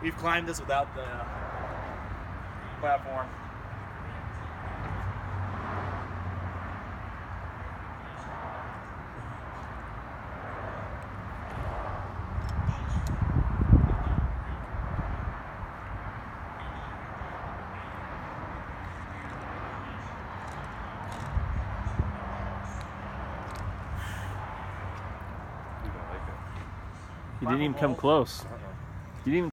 We've climbed this without the platform. You didn't even come close. You didn't even